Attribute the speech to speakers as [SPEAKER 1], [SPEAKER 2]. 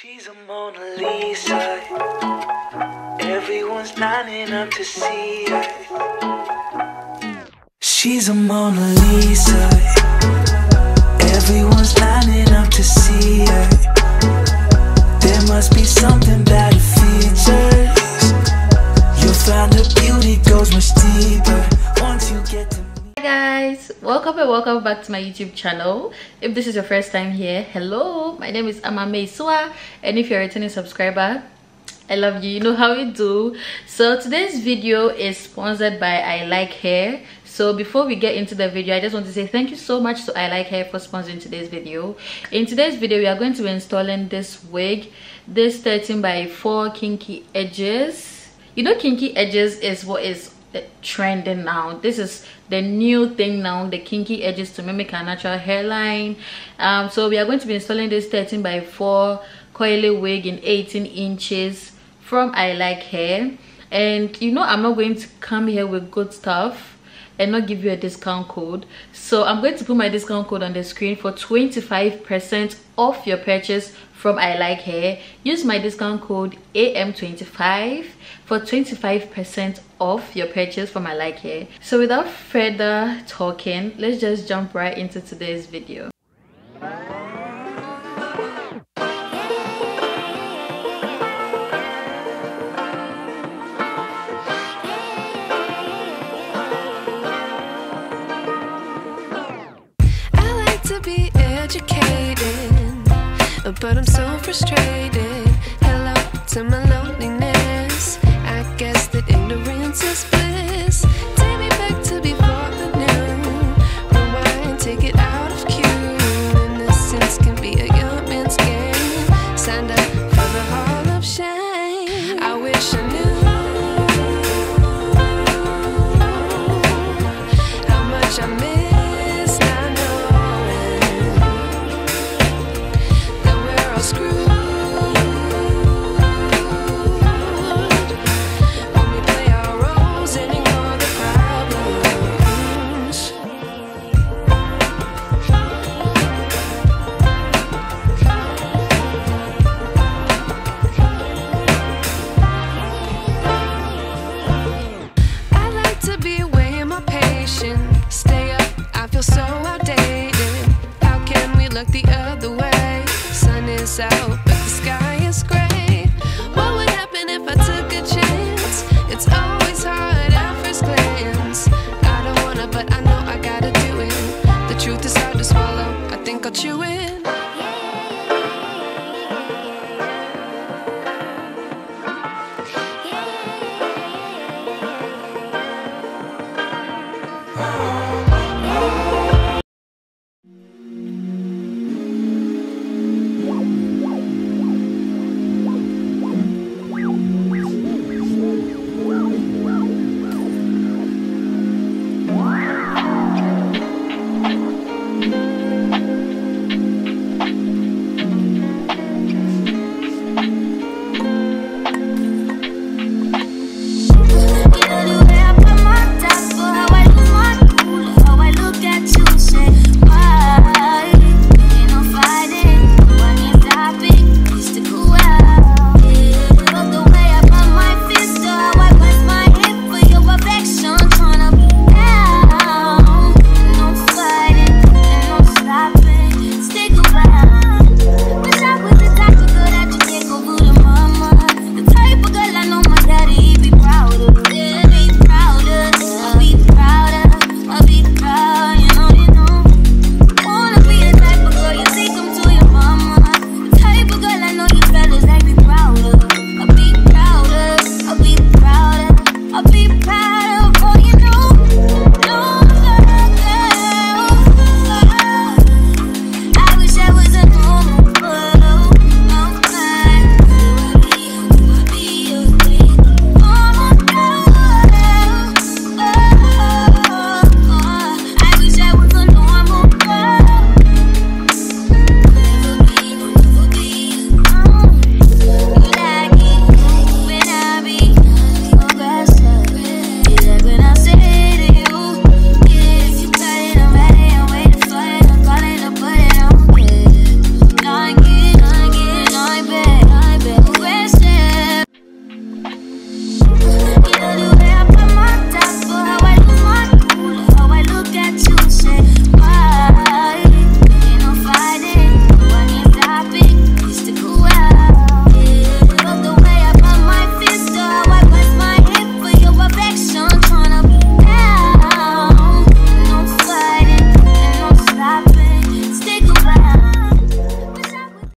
[SPEAKER 1] She's a Mona Lisa. Everyone's lining up to see her. She's a Mona Lisa. Everyone's lining up to see her. There must be something about her features. You'll find her beauty goes much deeper
[SPEAKER 2] guys, welcome and welcome back to my YouTube channel. If this is your first time here, hello, my name is Ama Mesua and if you're a returning subscriber, I love you, you know how we do. So today's video is sponsored by I Like Hair. So before we get into the video, I just want to say thank you so much to I Like Hair for sponsoring today's video. In today's video, we are going to be installing this wig, this 13 by 4 kinky edges. You know kinky edges is what is trending now. This is the new thing now the kinky edges to mimic a natural hairline. Um, so we are going to be installing this 13 by 4 coily wig in 18 inches from i like hair. And you know i'm not going to come here with good stuff and not give you a discount code so i'm going to put my discount code on the screen for 25 percent off your purchase from I Like Hair. Use my discount code AM25 for 25% off your purchase from I Like Hair. So without further talking, let's just jump right into today's video.
[SPEAKER 3] But I'm so frustrated. Hello to my loneliness. But the sky is gray.